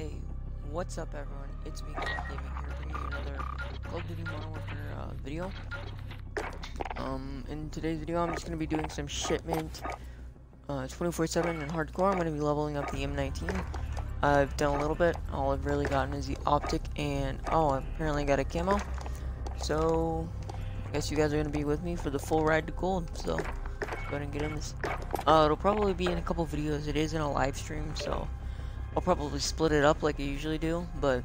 Hey, what's up everyone, it's me, Gaming here, bringing you another Call of Duty Modern Warfare uh, video. Um, in today's video I'm just going to be doing some shipment, uh, 24-7 and hardcore, I'm going to be leveling up the M19. I've done a little bit, all I've really gotten is the optic and, oh, I apparently got a camo. So, I guess you guys are going to be with me for the full ride to gold, so, go ahead and get in this. Uh, it'll probably be in a couple videos, it is in a live stream, so... I'll probably split it up like I usually do, but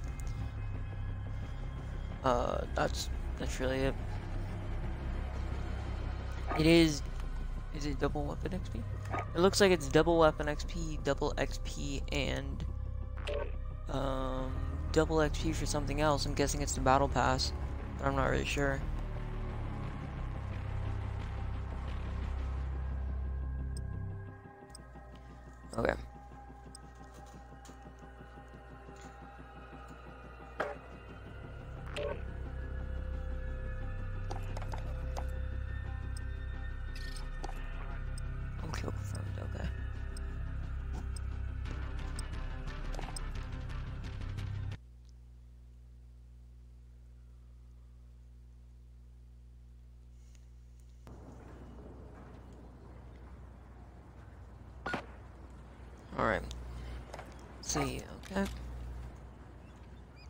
uh, that's that's really it. It is. Is it double weapon XP? It looks like it's double weapon XP, double XP, and um, double XP for something else. I'm guessing it's the battle pass, but I'm not really sure. Okay. Alright. see, okay.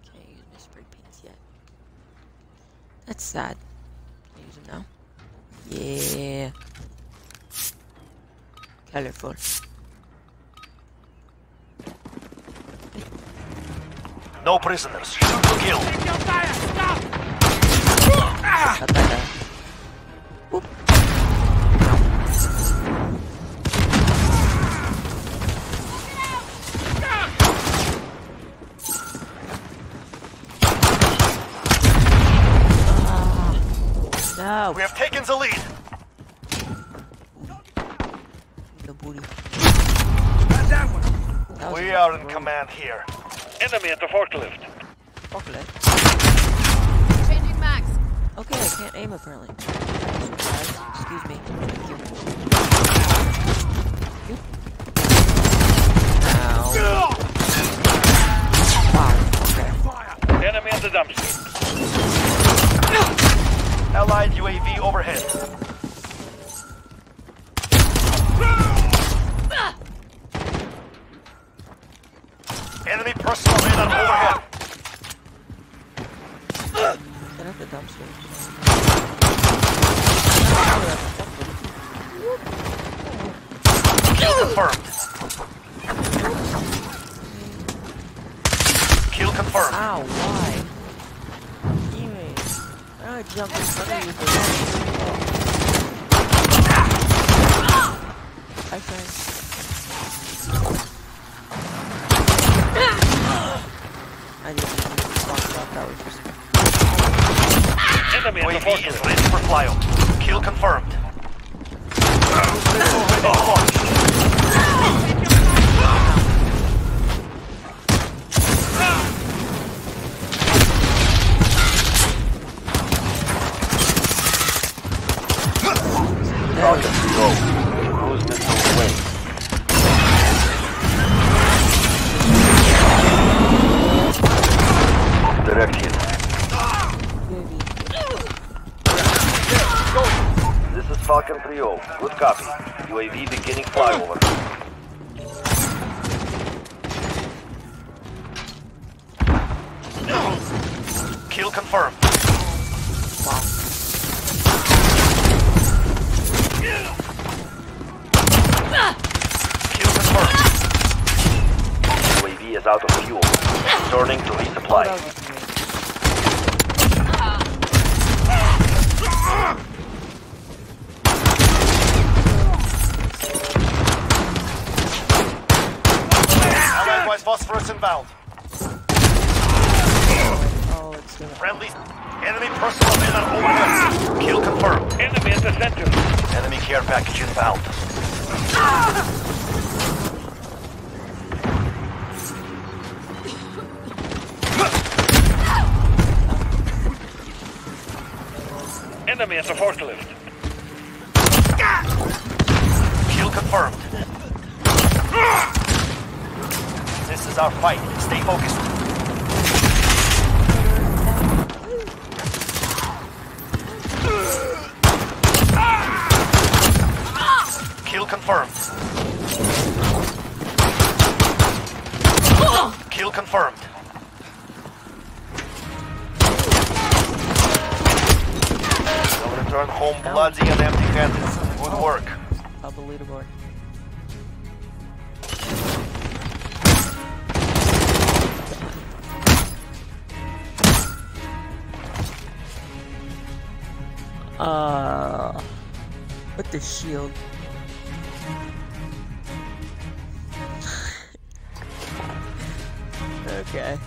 Can't use my spray paints yet. That's sad. Can I use them now? Yeah. Colorful. No prisoners. Shoot to kill. Got No, We have taken the lead. the booty. That was We are in rogue command here. Enemy at the forklift. forklift. Changing max. Okay, I can't aim apparently. Excuse me. Thank you. You. Ow. Wow. Okay. Enemy at the dumpster. Allied UAV overhead. Enemy personal radar overhead. Get out the dumpster. Kill confirmed. Kill confirmed. Ow, why? Teammate. I jumped in front of you for that. Hi, friend. I just fucked up. That was just. Enemy at the UAV is forklift. ready for flyover. Kill confirmed. This is Falcon 3-0. Good copy. UAV beginning flyover. Kill confirmed. Kill confirmed. UAV is out of fuel. Returning to resupply. Allied white inbound. Oh, it's gonna. Friendly. Enemy personal radar overhead. Kill confirmed. Enemy at the center. Enemy care package inbound. Enemy at the forklift. Kill confirmed. is our fight. Stay focused. Kill confirmed. Kill confirmed. They'll return home bloody and empty-handed. Good work. I'll be leaderboard. Uh, with the shield. okay.